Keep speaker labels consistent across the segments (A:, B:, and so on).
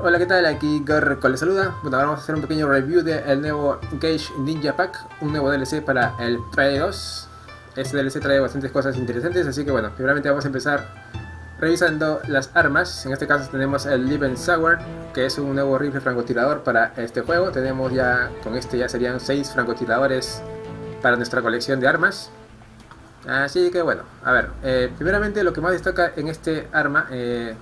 A: Hola, ¿qué tal? Aquí Garco les saluda. Bueno, ahora vamos a hacer un pequeño review del nuevo Gage Ninja Pack, un nuevo DLC para el Trae 2. Este DLC trae bastantes cosas interesantes, así que bueno, primeramente vamos a empezar revisando las armas. En este caso tenemos el Lieben Sauer, que es un nuevo rifle francotirador para este juego. Tenemos ya, con este ya serían 6 francotiradores para nuestra colección de armas. Así que bueno, a ver, eh, primeramente lo que más destaca en este arma, eh,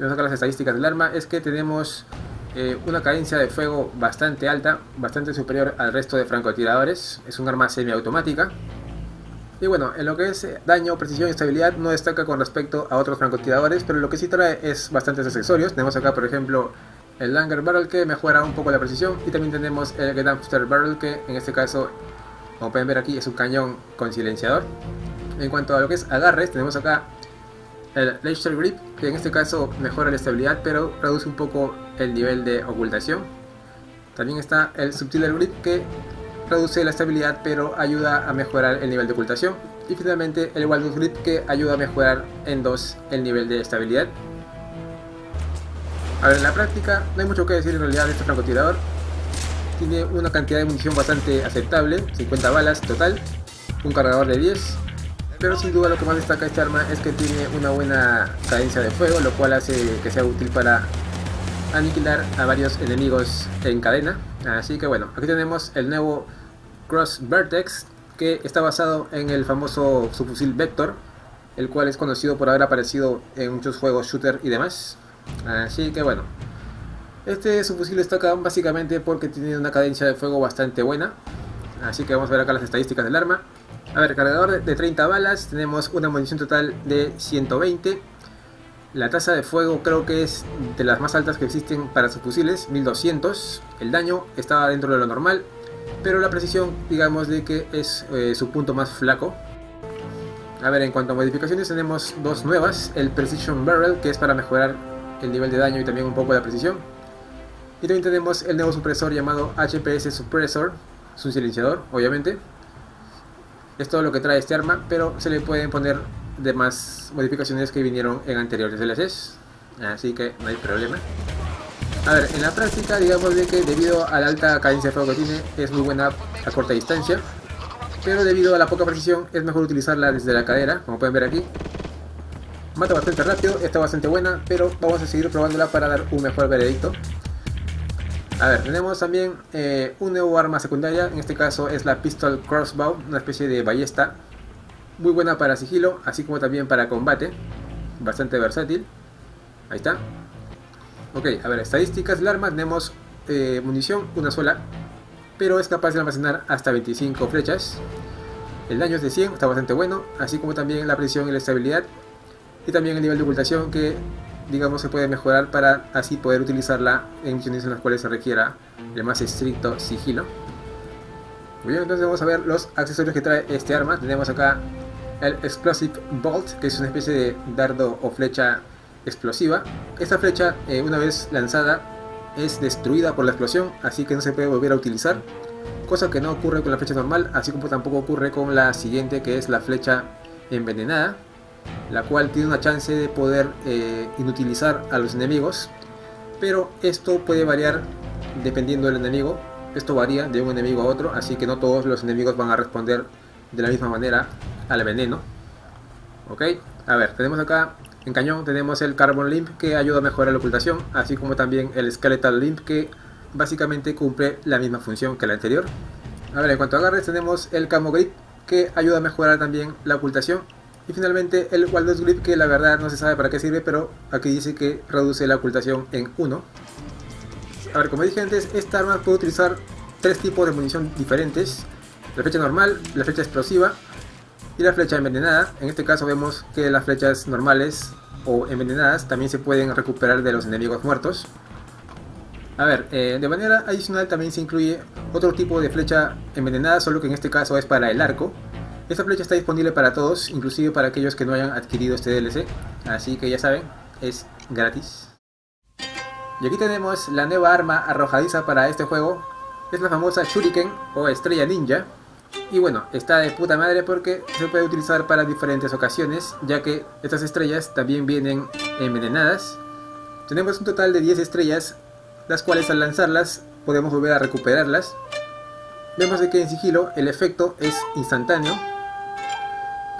A: vamos a sacar las estadísticas del arma, es que tenemos eh, una cadencia de fuego bastante alta, bastante superior al resto de francotiradores. Es un arma semiautomática. Y bueno, en lo que es daño, precisión y estabilidad no destaca con respecto a otros francotiradores, pero lo que sí trae es bastantes accesorios. Tenemos acá, por ejemplo, el Langer Barrel que mejora un poco la precisión y también tenemos el Dumpster Barrel que en este caso, como pueden ver aquí, es un cañón con silenciador. En cuanto a lo que es agarres, tenemos acá el Leicester Grip, que en este caso mejora la estabilidad, pero reduce un poco el nivel de ocultación. También está el Subtiller Grip, que reduce la estabilidad, pero ayuda a mejorar el nivel de ocultación. Y finalmente el Wildwood Grip, que ayuda a mejorar en 2 el nivel de estabilidad. A ver, en la práctica no hay mucho que decir en realidad de este francotirador. Tiene una cantidad de munición bastante aceptable, 50 balas total, un cargador de 10, pero sin duda lo que más destaca este arma es que tiene una buena cadencia de fuego, lo cual hace que sea útil para aniquilar a varios enemigos en cadena. Así que bueno, aquí tenemos el nuevo Cross Vertex, que está basado en el famoso subfusil Vector, el cual es conocido por haber aparecido en muchos juegos shooter y demás. Así que bueno, este subfusil destaca básicamente porque tiene una cadencia de fuego bastante buena. Así que vamos a ver acá las estadísticas del arma. A ver, cargador de 30 balas, tenemos una munición total de 120. La tasa de fuego creo que es de las más altas que existen para sus fusiles, 1200. El daño estaba dentro de lo normal, pero la precisión, digamos, de que es eh, su punto más flaco. A ver, en cuanto a modificaciones tenemos dos nuevas. El Precision Barrel, que es para mejorar el nivel de daño y también un poco la precisión. Y también tenemos el nuevo supresor llamado HPS Suppressor, es un silenciador, obviamente. Es todo lo que trae este arma, pero se le pueden poner demás modificaciones que vinieron en anteriores DLCs. Así que no hay problema. A ver, en la práctica digamos de que debido a la alta cadencia de fuego que tiene es muy buena a corta distancia. Pero debido a la poca precisión es mejor utilizarla desde la cadera, como pueden ver aquí. Mata bastante rápido, está bastante buena, pero vamos a seguir probándola para dar un mejor veredicto. A ver, tenemos también eh, un nuevo arma secundaria, en este caso es la Pistol Crossbow, una especie de ballesta muy buena para sigilo, así como también para combate, bastante versátil. Ahí está. Ok, a ver, estadísticas del arma, tenemos eh, munición, una sola, pero es capaz de almacenar hasta 25 flechas. El daño es de 100, está bastante bueno, así como también la precisión y la estabilidad, y también el nivel de ocultación que digamos se puede mejorar para así poder utilizarla en misiones en las cuales se requiera el más estricto sigilo. Muy bien, entonces vamos a ver los accesorios que trae este arma. Tenemos acá el Explosive Bolt, que es una especie de dardo o flecha explosiva. Esta flecha, eh, una vez lanzada, es destruida por la explosión, así que no se puede volver a utilizar. Cosa que no ocurre con la flecha normal, así como tampoco ocurre con la siguiente, que es la flecha envenenada la cual tiene una chance de poder eh, inutilizar a los enemigos, pero esto puede variar dependiendo del enemigo, esto varía de un enemigo a otro, así que no todos los enemigos van a responder de la misma manera al veneno. Ok, a ver, tenemos acá en cañón tenemos el Carbon Limp que ayuda a mejorar la ocultación, así como también el Skeletal Limp que básicamente cumple la misma función que la anterior. A ver, en cuanto a agarres tenemos el Camo Grip que ayuda a mejorar también la ocultación y finalmente el Waldo's Grip que la verdad no se sabe para qué sirve, pero aquí dice que reduce la ocultación en 1. A ver, como dije antes, esta arma puede utilizar tres tipos de munición diferentes. La flecha normal, la flecha explosiva y la flecha envenenada. En este caso vemos que las flechas normales o envenenadas también se pueden recuperar de los enemigos muertos. A ver, eh, de manera adicional también se incluye otro tipo de flecha envenenada, solo que en este caso es para el arco. Esta flecha está disponible para todos, inclusive para aquellos que no hayan adquirido este DLC, así que ya saben, es gratis. Y aquí tenemos la nueva arma arrojadiza para este juego, es la famosa Shuriken o Estrella Ninja. Y bueno, está de puta madre porque se puede utilizar para diferentes ocasiones, ya que estas estrellas también vienen envenenadas. Tenemos un total de 10 estrellas, las cuales al lanzarlas podemos volver a recuperarlas. Vemos de que en sigilo el efecto es instantáneo,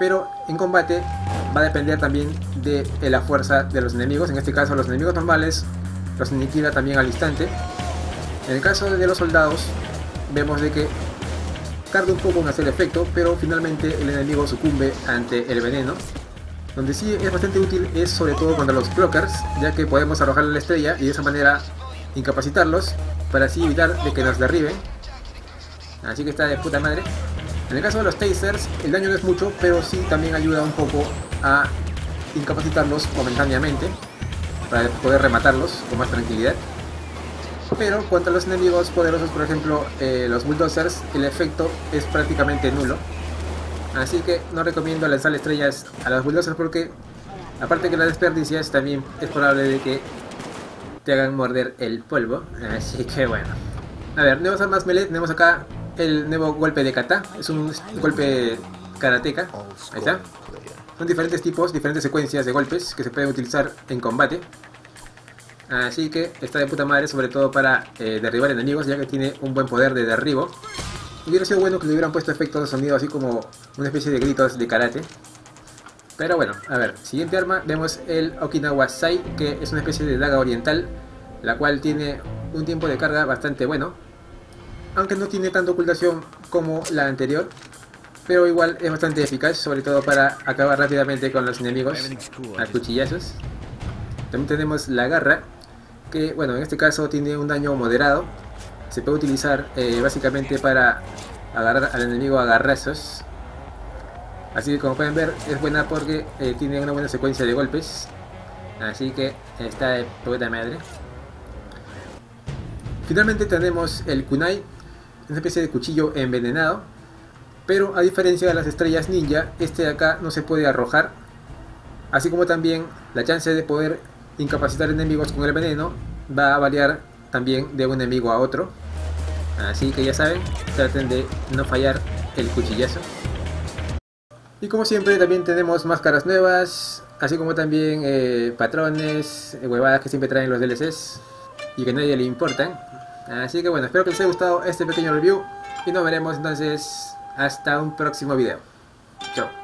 A: pero en combate va a depender también de la fuerza de los enemigos. En este caso los enemigos normales los aniquila también al instante. En el caso de los soldados vemos de que carga un poco en hacer efecto, pero finalmente el enemigo sucumbe ante el veneno. Donde sí es bastante útil es sobre todo contra los blockers, ya que podemos arrojarle la estrella y de esa manera incapacitarlos para así evitar de que nos derriben. Así que está de puta madre. En el caso de los tasers, el daño no es mucho, pero sí también ayuda un poco a incapacitarlos momentáneamente para poder rematarlos con más tranquilidad. Pero contra los enemigos poderosos, por ejemplo eh, los bulldozers, el efecto es prácticamente nulo. Así que no recomiendo lanzar estrellas a los bulldozers porque aparte que las desperdicias también es probable de que te hagan morder el polvo. Así que bueno. A ver, nuevas armas melee, tenemos acá el nuevo golpe de kata. Es un golpe karateka. Ahí está. Son diferentes tipos, diferentes secuencias de golpes que se pueden utilizar en combate. Así que está de puta madre, sobre todo para eh, derribar enemigos, ya que tiene un buen poder de derribo. Hubiera sido bueno que le hubieran puesto efectos de sonido así como una especie de gritos de karate. Pero bueno, a ver, siguiente arma, vemos el Okinawa Sai, que es una especie de daga oriental, la cual tiene un tiempo de carga bastante bueno, aunque no tiene tanta ocultación como la anterior, pero igual es bastante eficaz, sobre todo para acabar rápidamente con los enemigos a cuchillazos. También tenemos la garra, que bueno, en este caso tiene un daño moderado, se puede utilizar eh, básicamente para agarrar al enemigo a garrazos. Así que como pueden ver es buena porque eh, tiene una buena secuencia de golpes. Así que está de puta madre. Finalmente tenemos el kunai, una especie de cuchillo envenenado pero a diferencia de las estrellas ninja, este de acá no se puede arrojar, así como también la chance de poder incapacitar enemigos con el veneno va a variar también de un enemigo a otro, así que ya saben, traten de no fallar el cuchillazo. Y como siempre también tenemos máscaras nuevas, así como también eh, patrones, eh, huevadas que siempre traen los DLCs y que a nadie le importan. Así que bueno, espero que les haya gustado este pequeño review y nos veremos entonces hasta un próximo video. Chao.